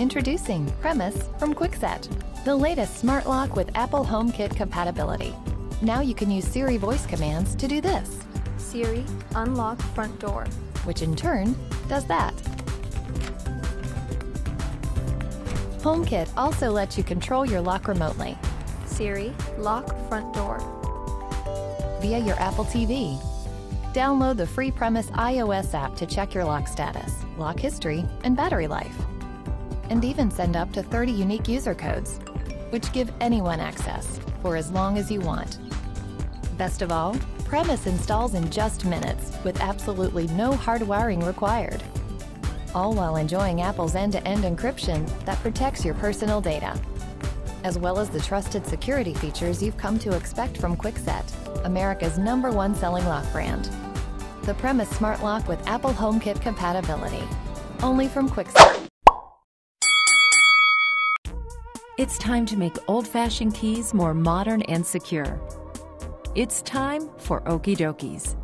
Introducing Premise from Kwikset, the latest smart lock with Apple HomeKit compatibility. Now you can use Siri voice commands to do this, Siri, unlock front door. which in turn does that. HomeKit also lets you control your lock remotely Siri, lock front door. via your Apple TV. Download the free Premise iOS app to check your lock status, lock history, and battery life. And even send up to 30 unique user codes, which give anyone access for as long as you want. Best of all, Premise installs in just minutes with absolutely no hard wiring required. All while enjoying Apple's end to end encryption that protects your personal data, as well as the trusted security features you've come to expect from Kwikset, America's number one selling lock brand. The Premise Smart Lock with Apple HomeKit compatibility. Only from Kwikset. It's time to make old fashioned keys more modern and secure. It's time for Okidokeys.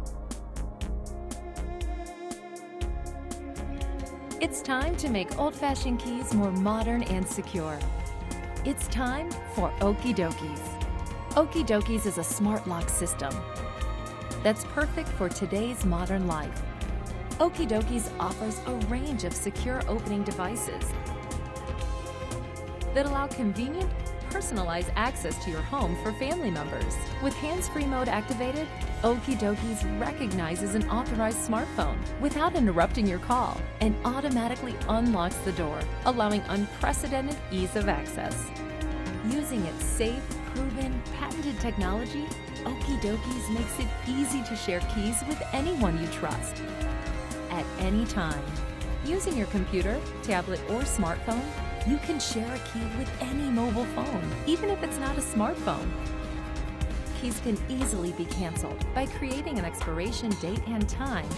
It's time to make old fashioned keys more modern and secure. It's time for Okidokeys. Okie Dokies is a smart lock system that's perfect for today's modern life. Okidokeys offers a range of secure opening devices that allow convenient, personalized access to your home for family members. With hands-free mode activated, Okidokeys recognizes an authorized smartphone without interrupting your call and automatically unlocks the door, allowing unprecedented ease of access. Using its safe, proven, patented technology, Okidokeys makes it easy to share keys with anyone you trust at any time. Using your computer, tablet, or smartphone, you can share a key with any mobile phone, even if it's not a smartphone. Keys can easily be canceled by creating an expiration date and time,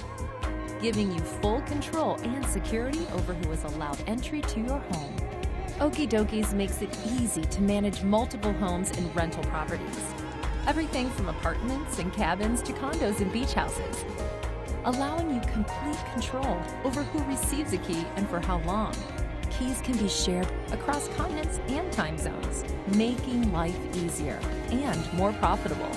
giving you full control and security over who is allowed entry to your home. Okidokeys makes it easy to manage multiple homes and rental properties. Everything from apartments and cabins to condos and beach houses, allowing you complete control over who receives a key and for how long. Keys can be shared across continents and time zones, making life easier and more profitable.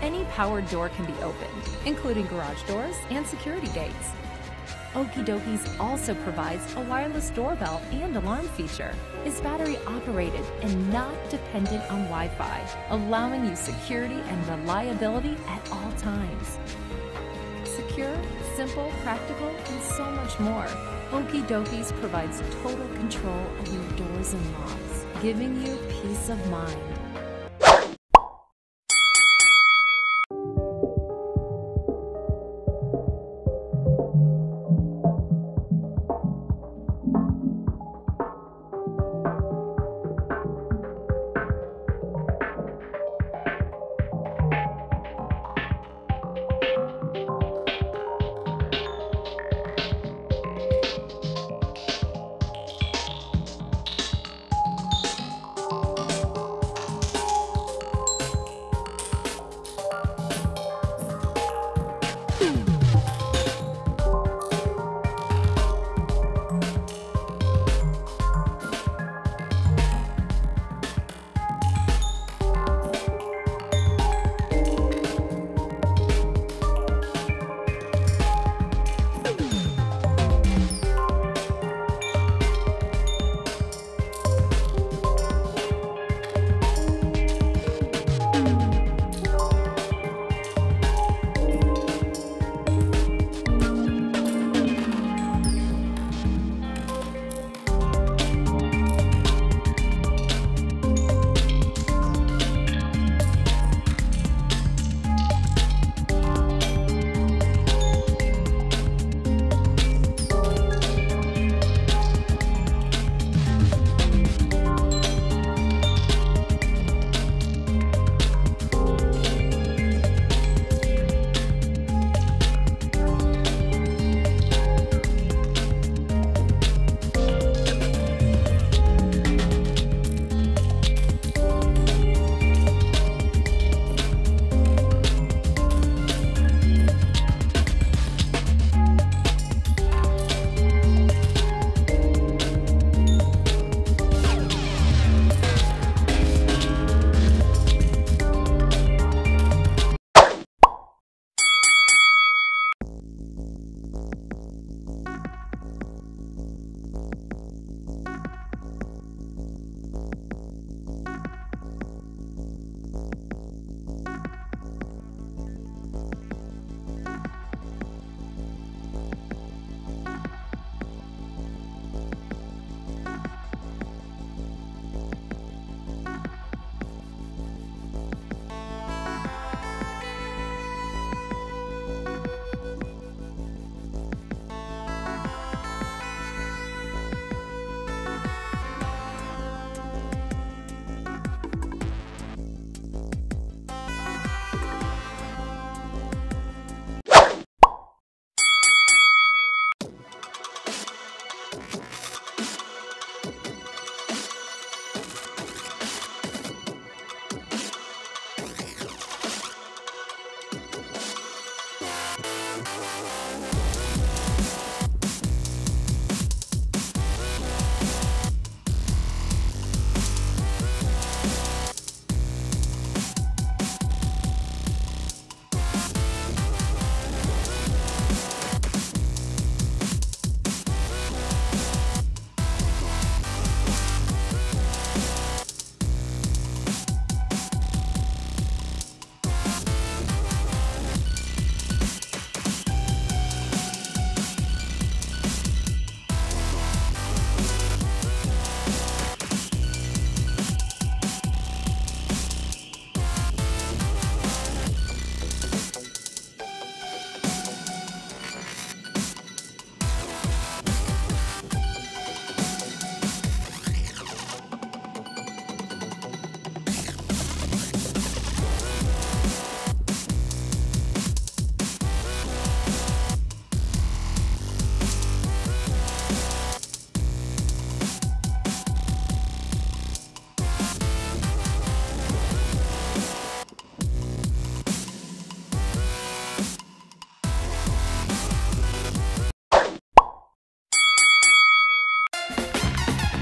Any powered door can be opened, including garage doors and security gates. Okidokeys also provides a wireless doorbell and alarm feature. Is battery operated and not dependent on Wi Fi, allowing you security and reliability at all times. Secure, simple, practical, and so much more. Okidokeys provides total control of your doors and locks, giving you peace of mind.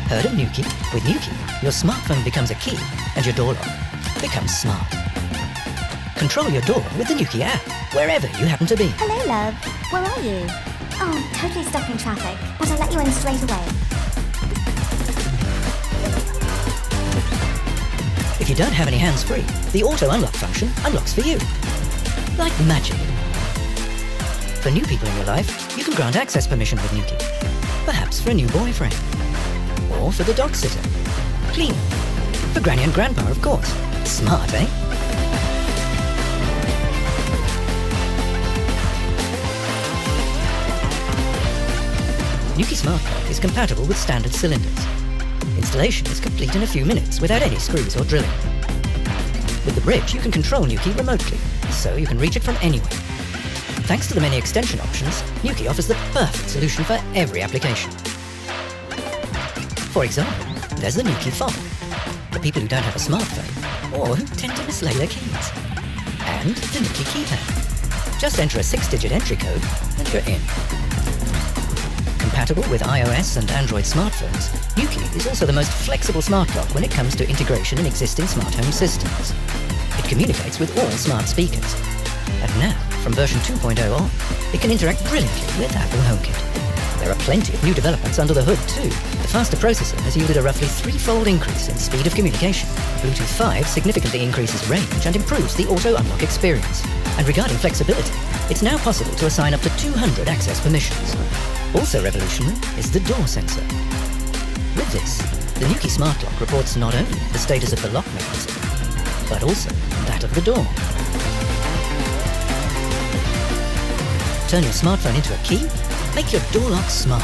Heard of Nuki? With Nuki, your smartphone becomes a key and your door lock becomes smart. Control your door with the Nuki app, wherever you happen to be. Hello, love. Where are you? Oh, totally stuck in traffic, but I'll let you in straight away. If you don't have any hands free, the auto unlock function unlocks for you. Like magic. For new people in your life, you can grant access permission with Nuki. Perhaps for a new boyfriend. Or for the dog sitter. Clean. For Granny and Grandpa, of course. Smart, eh? Nuki Smart Lock is compatible with standard cylinders. Installation is complete in a few minutes without any screws or drilling. With the bridge, you can control Nuki remotely, so you can reach it from anywhere. Thanks to the many extension options, Nuki offers the perfect solution for every application. For example, there's the Nuki phone, for people who don't have a smartphone, or who tend to mislay their keys. And the Nuki keypad. Just enter a six-digit entry code, and you're in. Compatible with iOS and Android smartphones, Nuki is also the most flexible smart lock when it comes to integration in existing smart home systems. It communicates with all smart speakers. And now, from version 2.0 on, it can interact brilliantly with Apple HomeKit. There are plenty of new developments under the hood too. The faster processor has yielded a roughly threefold increase in speed of communication. Bluetooth 5 significantly increases range and improves the auto unlock experience. And regarding flexibility, it's now possible to assign up to 200 access permissions. Also revolutionary is the door sensor. With this, the Nuki Smart Lock reports not only the status of the lock mechanism, but also that of the door. Turn your smartphone into a key, make your door lock smart.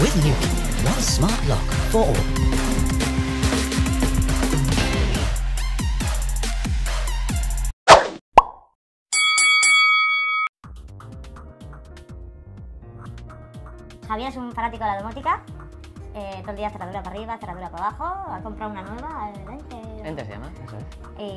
With Nuki, one smart lock for all. Javier es un fanático de la domótica. Eh, todo el día cerradura para arriba, cerradura para abajo. Ha comprado una nueva, eh, Lente. Enter se llama, eso es.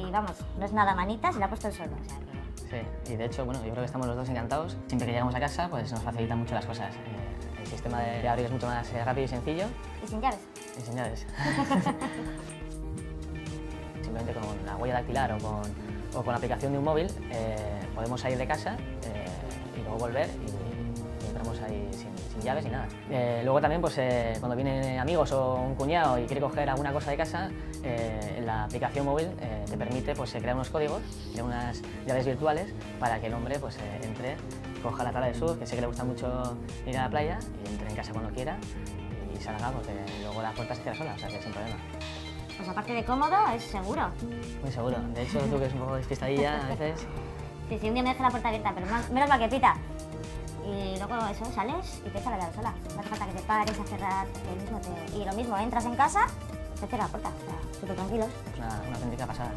Y vamos, no es nada manita, se la ha puesto el solo. O sea, que- Sí, y de hecho, bueno, yo creo que estamos los dos encantados. Siempre que llegamos a casa, pues nos facilita mucho las cosas. Eh, el sistema de, abrir es mucho más eh, rápido y sencillo. Y sin llaves. Y sin llaves. Simplemente con la huella dactilar o con, o con la aplicación de un móvil eh, podemos salir de casa y luego volver y, ahí sin, sin llaves ni nada. Eh, luego también, pues eh, cuando vienen amigos o un cuñado y quiere coger alguna cosa de casa, eh, la aplicación móvil eh, te permite pues, eh, crear unos códigos de unas llaves virtuales para que el hombre pues, eh, entre, coja la tabla de surf, que sé que le gusta mucho ir a la playa, y entre en casa cuando quiera y salga porque luego la puerta se cierra sola, o sea que sin problema. Pues aparte de cómodo, es seguro. Muy seguro. De hecho, tú que eres un poco despistadilla a veces, Sí, sí, un día me deja la puerta abierta, pero menos mal que pita. Y luego eso, sales y te echa la sola. No hace falta que te pares a cerrar el mismo te- Y lo mismo, entras en casa, te cierra la puerta. O sea, súper tranquilos. es una, una auténtica pasada.